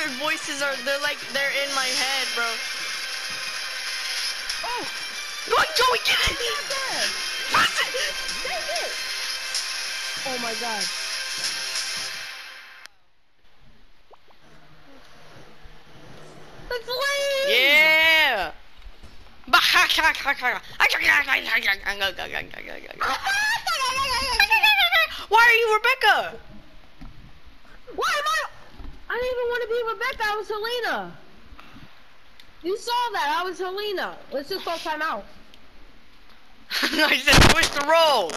their voices are, they're like, they're in my head, bro. Oh, Go on, Joey, get it! yes. It! Take it. Oh my god. It's late. Yeah! Why are you Rebecca? Why am I? I didn't even want to be Rebecca. I was Helena. You saw that. I was Helena. Let's just go time out. no, I said switch the role!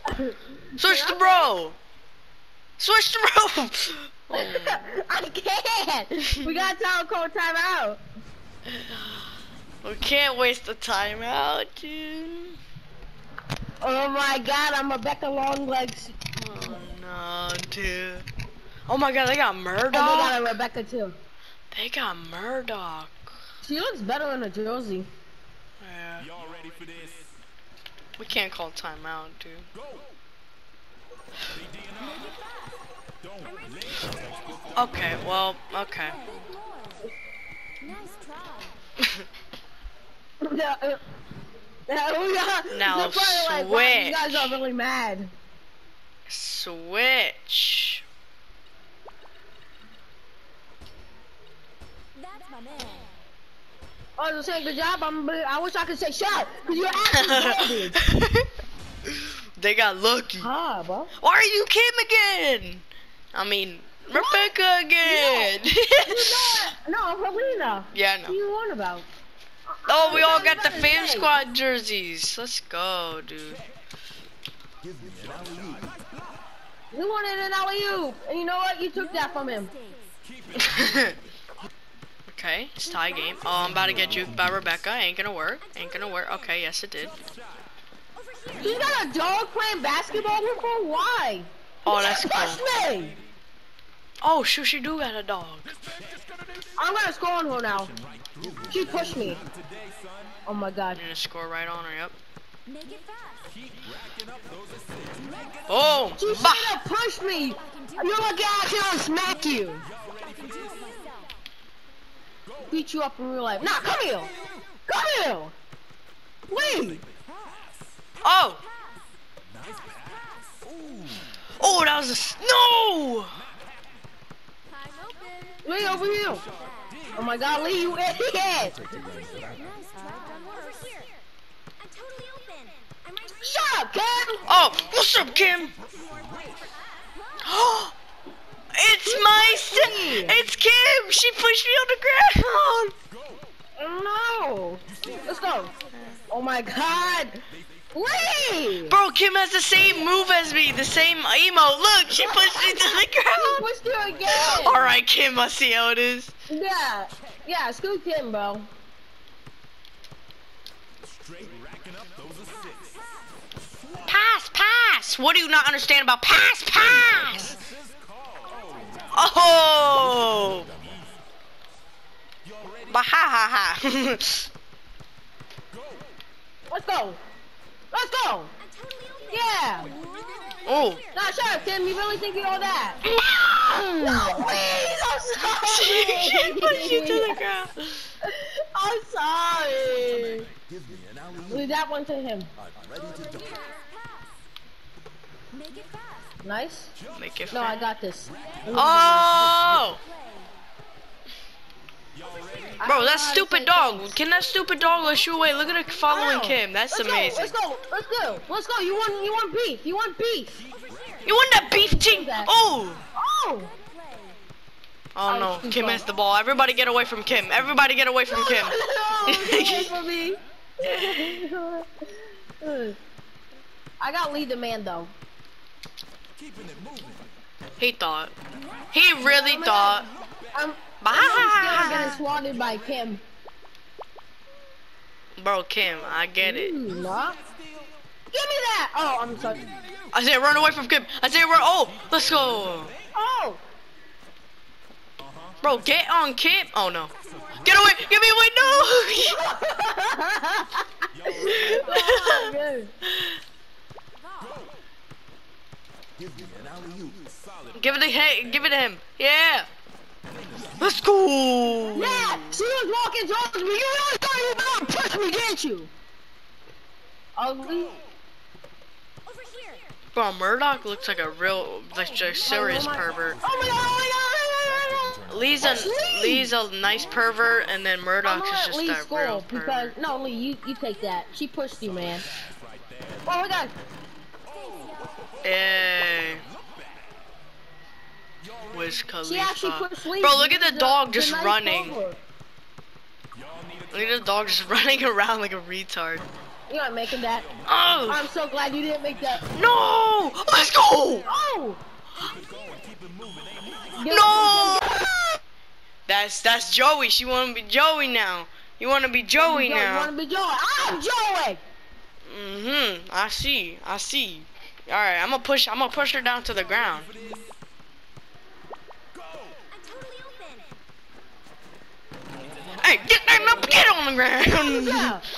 Switch the role! Switch the role! I can't. We got to call time out. We can't waste the time out, dude. Oh my god, I'm Rebecca Longlegs. Oh no, dude. Oh my god, they got Murdoch. Oh, they got a Rebecca too. They got Murdoch. She looks better in a jersey. Yeah. Y'all ready for this? We can't call timeout, dude. Go! They DNR. Don't let Okay, well, okay. Nice. Yeah, yeah, we got- Now they're like, wow, you switch. guys are really mad. Switch. That's my man. Oh, you're saying good job. I'm. I wish I could say shut because you're actually they got lucky. Ah, bro. Why are you Kim again? I mean, Rebecca again. No, Helena. yeah, I What are you on about? Oh, we all got the fam squad jerseys. Let's go, dude. He wanted an alley oop, and you know what? You took that from him. okay, it's tie game. Oh, I'm about to get juked by Rebecca. Ain't gonna work. Ain't gonna work. Okay, yes it did. He got a dog playing basketball with her. Why? Oh, that's cool. me. Oh, shoot, she do got a dog. I'm gonna score on her now. She pushed me. Oh my god. I'm gonna score right on her. Yep. Make it fast. Oh, She should have pushed me. You're lucky I can't smack you. I can do it myself. Beat you up in real life. Nah, come here. Come here. Please. Oh. Oh, that was a no. Time open. Lee, over here. Oh my god, Lee, you idiot. Nice try. Done Over here. I'm totally open. I'm right here. Shut up, Kim. Oh, what's up, Kim? it's my si- It's Kim. She pushed me on the ground. No. Let's go. Oh my god. Lee. Bro, Kim has the same move as me, the same emo. Look, she pushed me to the He ground. pushed you again. All right, Kim, I see how it is. Yeah. Yeah, screw Kim, bro. straight racking up those assists. Pass, pass. What do you not understand about pass, pass? Oh. Bah ha ha ha. Let's go. Let's go. I'm totally open. Yeah. oh. Nah, shut up, Kim. You really think you're all that? No. No, please. I'm sorry. she pushed you to the ground. I'm sorry. Leave that one to him. Make it fast. Nice. Make it No, I got this. Oh. Bro, that know how to stupid dog. Can that stupid dog let you away? Look at it following Kim. That's Let's amazing. Go, let's go. Let's go. Let's go. You want you want beef. You want beef. You want that beef ting? Oh. Oh. Oh Oh, no, oh, too Kim has the ball. Everybody get away from Kim. Everybody get away from No, Kim. no, no, get from me. I got lead the man though. Keeping it moving. He thought. He really I'm thought. I'm, I'm scared getting swatted by Kim. Bro, Kim, I get it. Ooh, nah. Give me that. Oh, I'm sorry. I said run away from Kim. I said run. Oh, let's go. Oh. Bro, get on Kim. Oh no. Get away. Get me away. oh, good. No. Give it to hey, give it to him. Yeah. Let's go. Yeah, she was walking towards me. You really thought you were gonna push me, didn't you? Ugly. Over here. Bro, Murdoch looks like a real, like a serious pervert. Oh my god, oh my god, oh my god, oh my god. Lee's a Lee's a nice pervert, and then Murdoch is just Lee a score real because pervert. no, Lee, you you take that. She pushed you, man. Oh my god. Hey. Wiz Khalifa. Bro, look at the dog just running. Look at the dog just running around like a retard. You're not making that. Oh I'm so glad you didn't make that. no! Let's go! Oh! No! That's that's Joey. She wanna be Joey now. You wanna be Joey now. You wanna be Joey? I'm Joey! Mhm. I see. I see. All right. I'm gonna push. I'm gonna push her down to the ground. I'm totally open. Hey, get that up, get on the ground.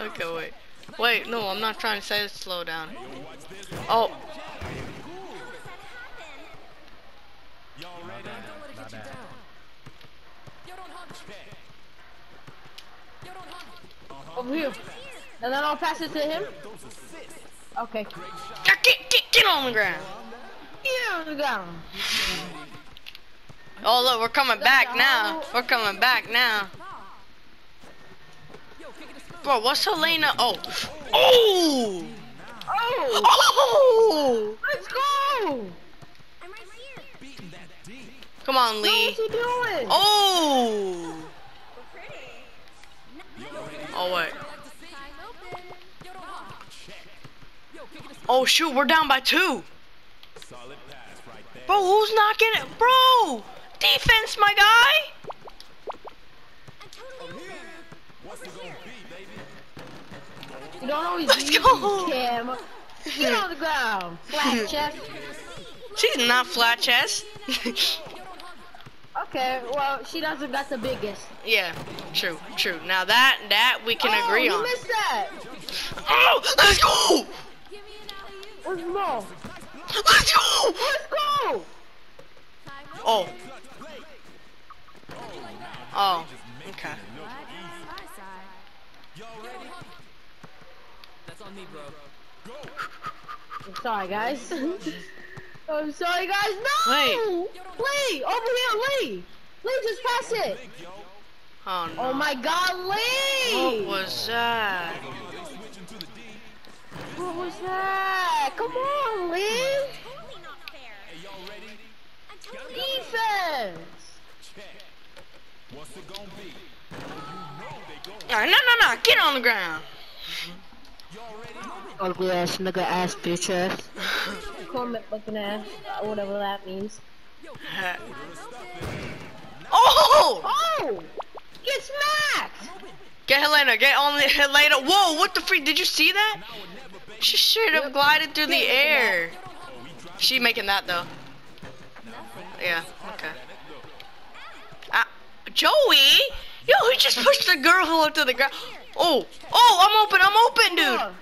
Okay, wait. Wait, no, I'm not trying to say it slow down. Oh, Over here. And then I'll pass it to him. Okay. get, get, get, get on the ground. Get on the ground. Oh, look, we're coming back now. We're coming back now. Bro, what's Helena? Oh. Oh! Oh! Oh! Let's go! I'm right here. Come on, Lee. what's he doing? Oh! Oh, wait. Oh, shoot, we're down by two. Right. Bro, who's knocking it? Bro! Defense, my guy! I'm totally open. What's it gonna be, baby? You don't always Let's go. Cam. Get on the ground. Flat chest. She's not flat chest. Okay, well, she doesn't got the biggest. yeah, true, true. Now that, that we can oh, agree on. missed that. Oh, let's go! Where's the ball? Let's go! Let's go! Oh. Oh, okay. I'm sorry, guys. I'm sorry, guys. No! Wait. Lee! Over here, Lee! Lee, just pass it! Oh no. Oh my god, Lee! What was that? What was that? Come on, Lee! Totally not fair. I'm totally open. Defense! What's it gonna be? No, no, no, no, get on the ground. Ugly ass nigga ass bitch ass. Comment looking ass, whatever that means. Oh! Oh! Get smacked! Get Helena, get on the Helena. Whoa, what the freak? Did you see that? She straight up glided through the air. She making that though. Yeah, okay. Ah, Joey? Yo, he just pushed the girl up to the ground. Oh, oh, I'm open, I'm open, dude.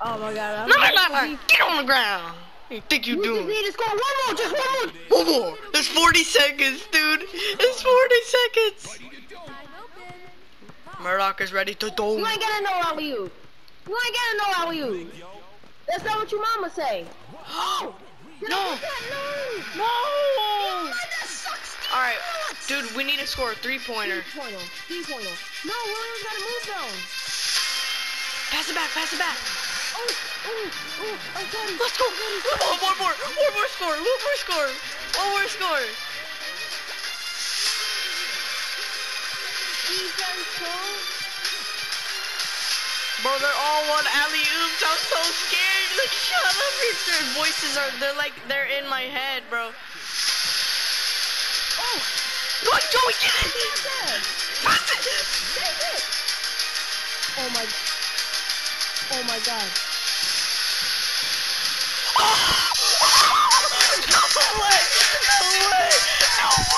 Oh my god, I'm No, no, no, get on the ground. You think you We just doing? need to score one more, just one more! One more. It's 40 seconds, dude. It's 40 seconds. Murdoch is ready to do. You ain't no alley oop. You You ain't getting no alley you. That's not what your mama say. Oh! No. No! No. All right, dude, we need to score a three-pointer. Three pointer. Three pointer. No, Williams gotta move down. Pass it back, pass it back. Oh, oh, oh, I'm sorry. Let's go. More, oh, one more, one more score, one more score, one more score. Bro, they're all one alley oops. I'm so scared. Like, shut up. Their voices are, they're like, they're in my head, bro. Oh! What? Go and get it! What the? Oh my. Oh my god. Oh! no way! No way! No way!